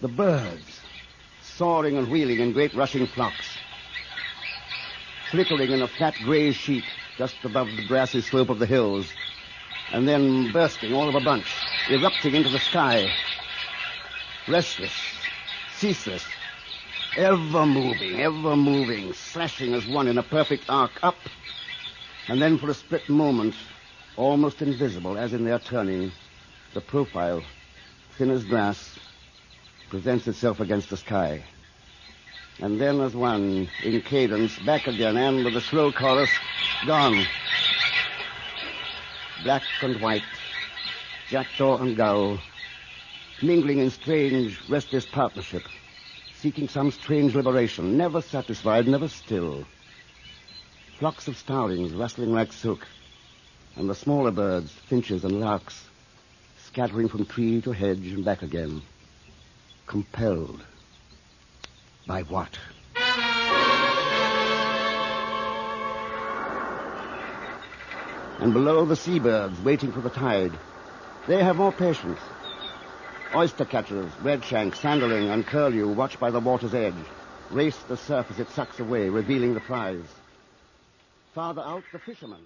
The birds, soaring and wheeling in great rushing flocks, flickering in a flat gray sheet just above the grassy slope of the hills, and then bursting all of a bunch, erupting into the sky. Restless, ceaseless, ever moving, ever moving, slashing as one in a perfect arc up, and then for a split moment, almost invisible as in their turning, the profile, thin as glass, presents itself against the sky. And then as one, in cadence, back again, and with a slow chorus, gone. Black and white, jackdaw and gull, mingling in strange, restless partnership, seeking some strange liberation, never satisfied, never still. Flocks of starlings rustling like silk, and the smaller birds, finches and larks, scattering from tree to hedge and back again. Compelled. By what? And below the seabirds waiting for the tide. They have more patience. Oyster catchers, redshank, sanderling, and curlew watch by the water's edge, race the surf as it sucks away, revealing the prize. Farther out, the fishermen.